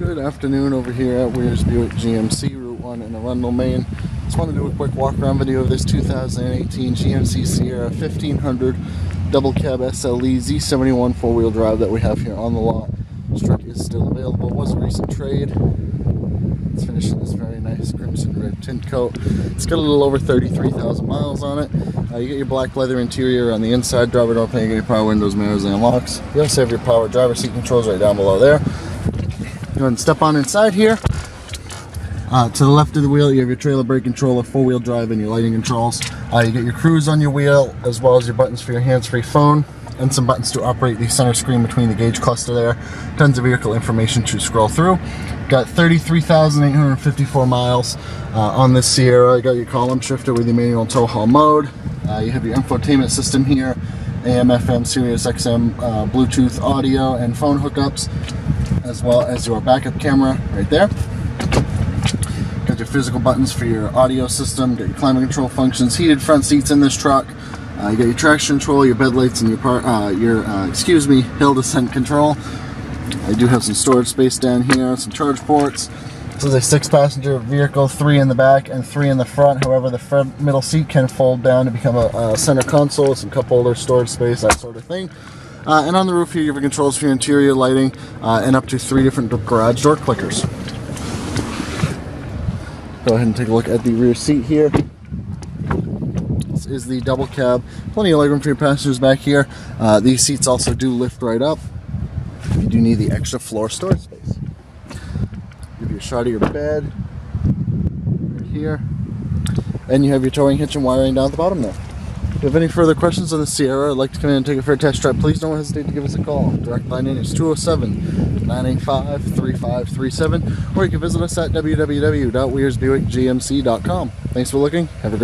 Good afternoon over here at Weir's Buick GMC Route 1 in Arundel, Maine. Just want to do a quick walk around video of this 2018 GMC Sierra 1500 double cab SLE Z71 four wheel drive that we have here on the lot. This truck is still available. It was a recent trade. It's finished in this very nice crimson red tint coat. It's got a little over 33,000 miles on it. Uh, you get your black leather interior on the inside, driver door panel, your power windows, mirrors, and locks. You also have your power driver seat controls right down below there. Go ahead and step on inside here. Uh, to the left of the wheel, you have your trailer brake controller, four-wheel drive, and your lighting controls. Uh, you get your cruise on your wheel, as well as your buttons for your hands-free phone, and some buttons to operate the center screen between the gauge cluster there. Tons of vehicle information to scroll through. Got 33,854 miles uh, on this Sierra. You got your column shifter with your manual tow haul mode. Uh, you have your infotainment system here, AM, FM, Sirius XM, uh, Bluetooth audio, and phone hookups as well as your backup camera right there. Got your physical buttons for your audio system, got your climate control functions, heated front seats in this truck. Uh, you got your traction control, your bed lights, and your part, uh, your uh, excuse me, hill descent control. I do have some storage space down here, some charge ports. This is a six-passenger vehicle, three in the back and three in the front. However, the front middle seat can fold down to become a, a center console, some cup holder, storage space, that sort of thing. Uh, and on the roof here, you have controls for your interior lighting uh, and up to three different garage door clickers. Go ahead and take a look at the rear seat here. This is the double cab. Plenty of legroom for your passengers back here. Uh, these seats also do lift right up. You do need the extra floor storage space. Give you a shot of your bed right here. And you have your towing hitch and wiring down at the bottom there. If you have any further questions on the Sierra, I'd like to come in and take a fair test drive, please don't hesitate to give us a call. Direct line in is 207-985-3537, or you can visit us at www.weirsbuickgmc.com. Thanks for looking. Have a great